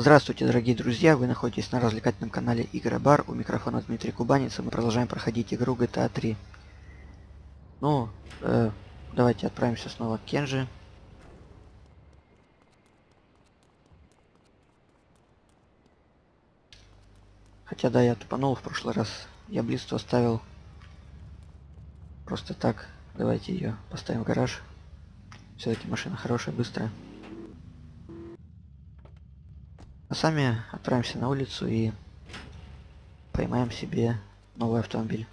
Здравствуйте, дорогие друзья! Вы находитесь на развлекательном канале Игробар. У микрофона Дмитрий Кубанец, и мы продолжаем проходить игру GTA 3. Ну, э, давайте отправимся снова к Кенжи. Хотя да, я тупанул в прошлый раз. Я близко оставил просто так. Давайте ее поставим в гараж. Все-таки машина хорошая, быстрая. А сами отправимся на улицу и поймаем себе новый автомобиль.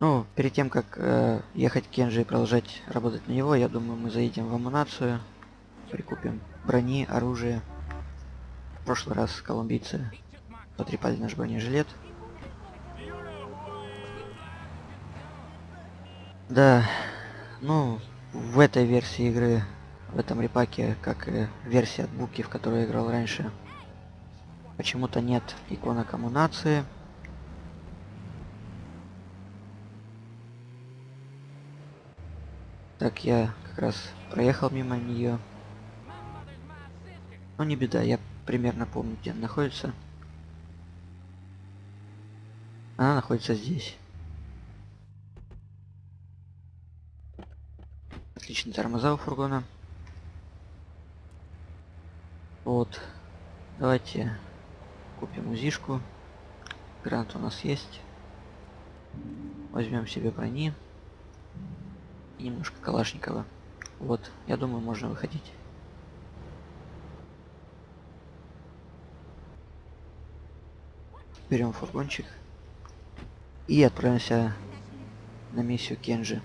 Ну, перед тем, как э, ехать к Кенджи и продолжать работать на него, я думаю, мы заедем в амунацию, прикупим брони, оружие. В прошлый раз колумбийцы потрепали наш бронежилет. Да, ну, в этой версии игры в этом репаке, как и версия от Буки, в которой я играл раньше. Почему-то нет икона коммунации. Так, я как раз проехал мимо нее. Но не беда, я примерно помню, где она находится. Она находится здесь. Отличные тормоза у фургона. Вот. Давайте купим узишку. Грант у нас есть. Возьмем себе брони. И немножко Калашникова. Вот, я думаю, можно выходить. Берем фургончик. И отправимся на миссию Кенджи.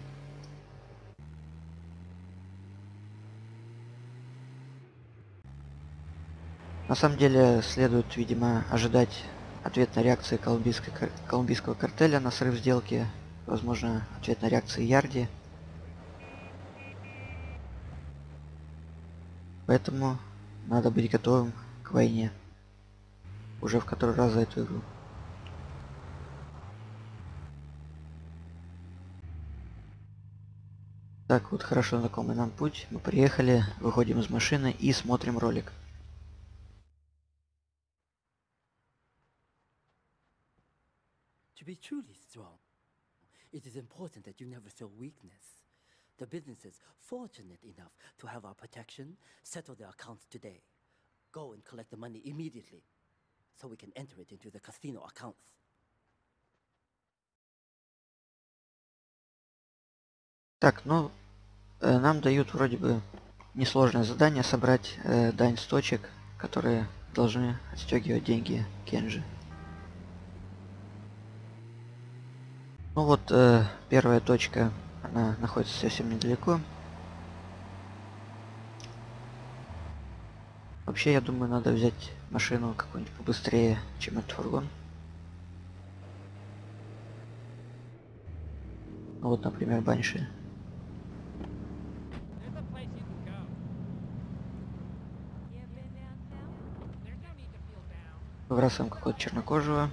На самом деле следует, видимо, ожидать ответной реакции колумбийского картеля на срыв сделки, возможно, ответной реакции Ярди. Поэтому надо быть готовым к войне. Уже в который раз за эту игру. Так, вот хорошо знакомый нам путь. Мы приехали, выходим из машины и смотрим ролик. To be truly strong, it is important that you never show weakness. The businesses fortunate enough to have our protection settle their accounts today. Go and collect the money immediately so we can enter it into the casino accounts. Так, ну, э, нам дают вроде бы несложное задание собрать э, дань с точек, которые должны отстегивать деньги Кенджи. Ну вот, э, первая точка, она находится совсем недалеко. Вообще, я думаю, надо взять машину какую-нибудь побыстрее, чем этот фургон. Ну вот, например, Банши. Выбрасываем какого-то чернокожего.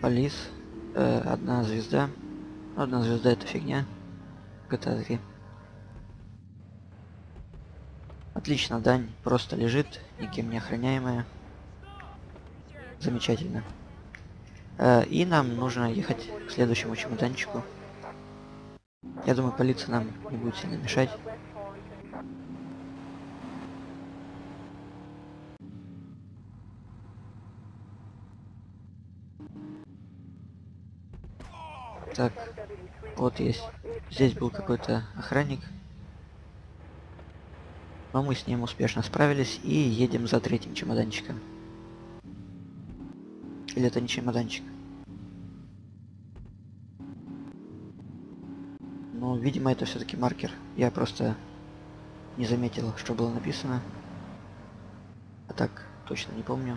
Полис э, одна звезда. Одна звезда это фигня. GTA 3. Отлично, дань просто лежит, никем не охраняемая. Замечательно. Э, и нам нужно ехать к следующему чемоданчику. Я думаю, полиция нам не будет сильно мешать. Так, вот есть. Здесь был какой-то охранник. Но мы с ним успешно справились и едем за третьим чемоданчиком. Или это не чемоданчик? Ну, видимо, это все-таки маркер. Я просто не заметил, что было написано. А так, точно не помню.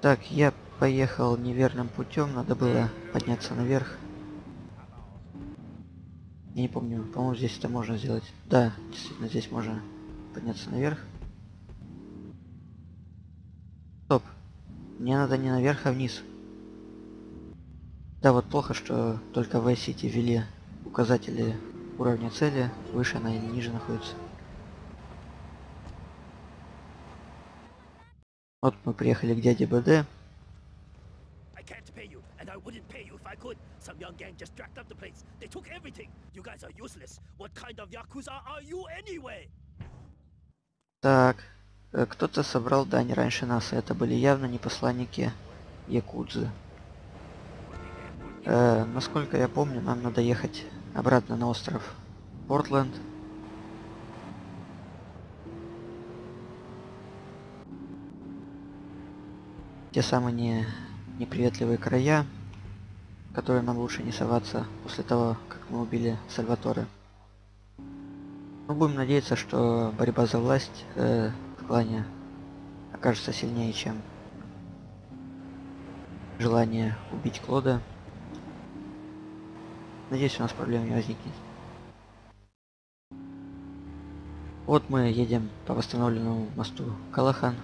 Так, я поехал неверным путем, надо было подняться наверх. Я не помню, по-моему, здесь это можно сделать. Да, действительно, здесь можно подняться наверх. Стоп. Мне надо не наверх, а вниз. Да, вот плохо, что только в City ввели указатели уровня цели, выше она или ниже находится. Вот мы приехали к дяде БД. Could. Some young gang just jacked up the place. They took everything. You guys are useless. What kind of yakuza are you anyway? Так, э, кто-то собрал дань раньше нас, и это были явно не посланники Якудзы. Э, насколько я помню, нам надо ехать обратно на остров Портленд. Те самые не, неприветливые края, которые нам лучше не соваться после того, как мы убили Сальваторе. Мы будем надеяться, что борьба за власть э, в клане окажется сильнее, чем желание убить Клода. Надеюсь, у нас проблем не возникнет. Вот мы едем по восстановленному мосту Калахан.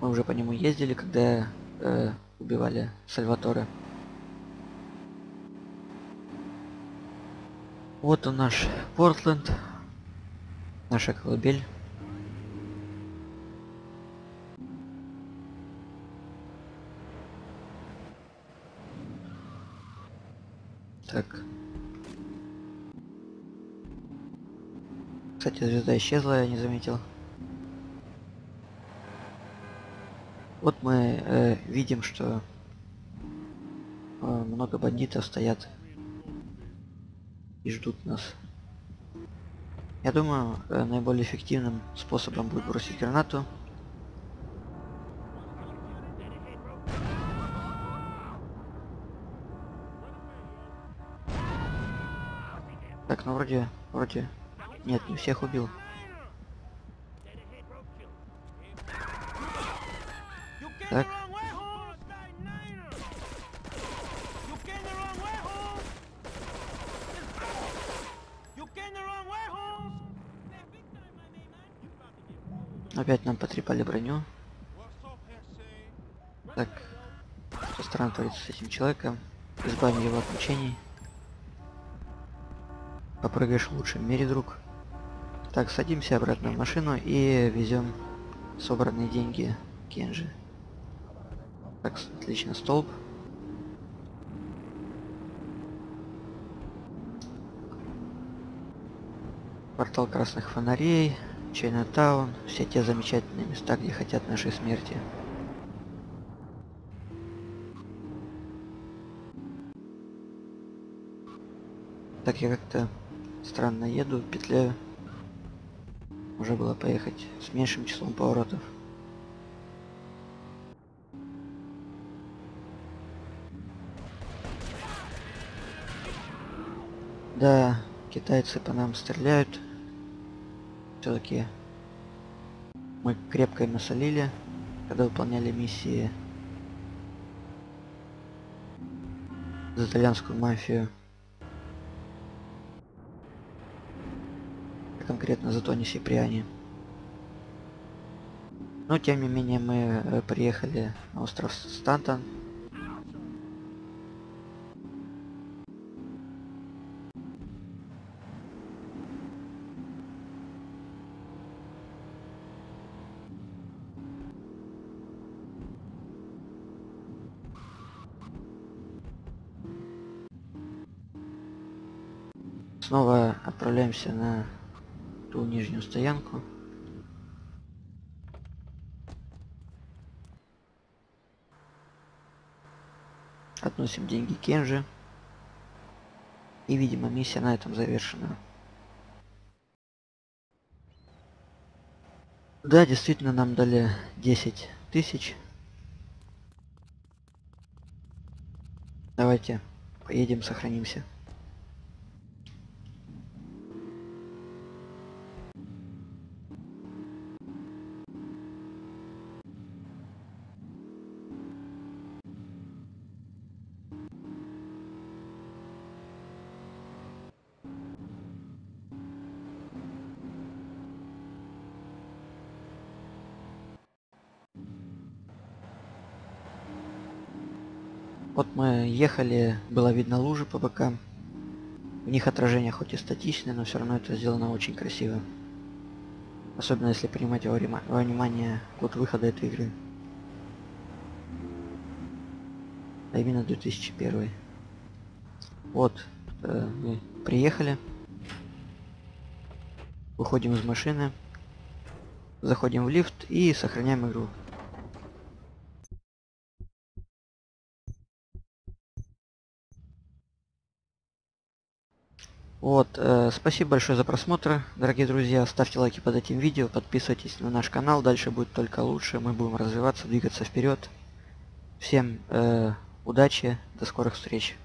Мы уже по нему ездили, когда э, убивали Сальваторе. Вот он наш Портленд. Наша колыбель. Так. Кстати, звезда исчезла, я не заметил. Вот мы э, видим, что э, много бандитов стоят и ждут нас. Я думаю, э, наиболее эффективным способом будет бросить гранату. Так, ну вроде, вроде, нет, не всех убил. Так. Опять нам потрепали броню. Так. Что странно творится с этим человеком. Избавим его от мучений. Попрыгаешь в лучшем мире, друг. Так, садимся обратно в машину и везем собранные деньги Кенжи. Так, отлично, столб. Портал красных фонарей, Чайнатаун, все те замечательные места, где хотят нашей смерти. Так, я как-то странно еду, петляю. Уже было поехать с меньшим числом поворотов. Да, китайцы по нам стреляют. Все-таки мы крепко им насолили, когда выполняли миссии за итальянскую мафию. конкретно за Тони Сиприани. Но тем не менее мы э, приехали на остров Стантон. Снова отправляемся на ту нижнюю стоянку. Относим деньги Кенжи. И, видимо, миссия на этом завершена. Да, действительно, нам дали 10 тысяч. Давайте поедем, сохранимся. Вот мы ехали, было видно лужи по бокам. У них отражение хоть и статичное, но все равно это сделано очень красиво. Особенно если принимать во во внимание год выхода этой игры. А именно 2001. Вот, э, мы приехали. Выходим из машины. Заходим в лифт и сохраняем игру. Вот, э, спасибо большое за просмотр, дорогие друзья. Ставьте лайки под этим видео, подписывайтесь на наш канал, дальше будет только лучше. Мы будем развиваться, двигаться вперед. Всем э, удачи, до скорых встреч.